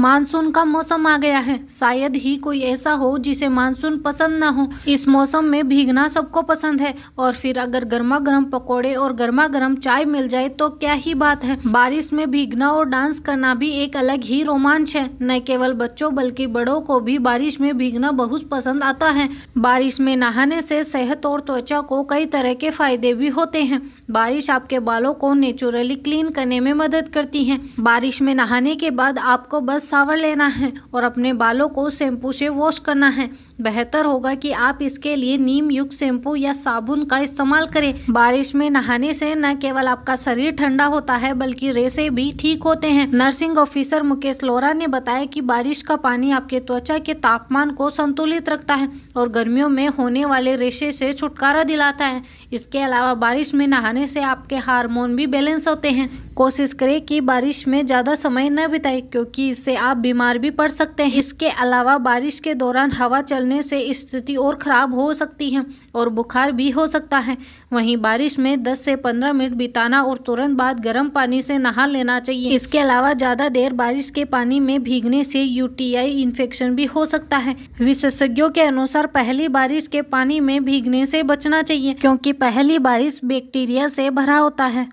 Monsoon का मौसम आ गया है। शायद ही कोई ऐसा हो जिसे मानसून पसंद न हो। इस मौसम में भीगना सबको पसंद है और फिर अगर गर्मा गर्म पकौड़े और गर्मा गर्म चाय मिल जाए तो क्या ही बात है। बारिश में भीगना और डांस करना भी एक अलग ही रोमांच है। न केवल बच्चों बल्कि बड़ों को भी बारिश में भीगना बहुत पसंद आता है। बारिश में नहाने से सेहत और त्वचा को कई तरह के फ़ायदे भी होते हैं। बारिश आपके बालों को नेचुरली क्लीन करने में मदद करती है। बारिश में नहाने के बाद आपको बस सावर लेना है और अपने बालों को शैम्पू से वॉश करना है। बेहतर होगा कि आप इसके लिए नीम युक्त शैम्पू या साबुन का इस्तेमाल करें। बारिश में नहाने से न केवल आपका शरीर ठंडा होता है, बल्कि रेसे भी ठीक होते हैं। नर्सिंग ऑफिसर मुकेश लोरा ने बताया कि बारिश का पानी आपके त्वचा के तापमान को संतुलित रखता है और गर्मियों में होने वाले रेशे से छुटकारा दिलाता है। इसके अलावा बारिश में नहाने से आपके हार्मोन भी बैलेंस होते हैं। कोशिश करें कि बारिश में ज़्यादा समय न बिताए, क्योंकि इससे आप बीमार भी पड़ सकते हैं। इसके अलावा बारिश के दौरान हवा चलने से स्थिति और ख़राब हो सकती है और बुखार भी हो सकता है। वहीं बारिश में 10 से 15 मिनट बिताना और तुरंत बाद गर्म पानी से नहा लेना चाहिए। इसके अलावा ज़्यादा देर बारिश के पानी में भीगने से यूटीआई इन्फेक्शन भी हो सकता है। विशेषज्ञों के अनुसार पहली बारिश के पानी में भीगने से बचना चाहिए, क्योंकि पहली बारिश बैक्टीरिया से भरा होता है।